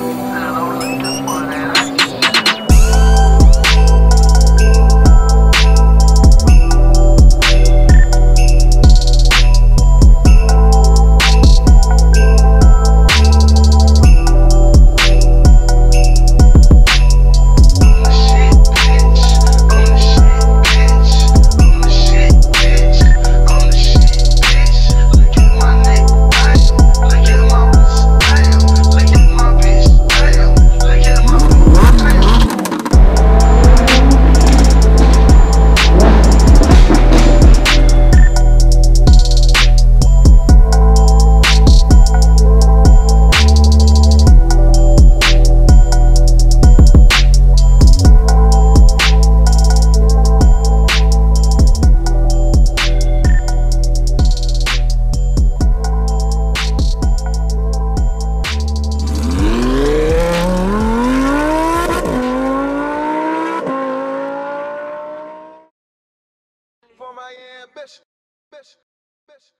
back. Bisch, Bisch, Bisch.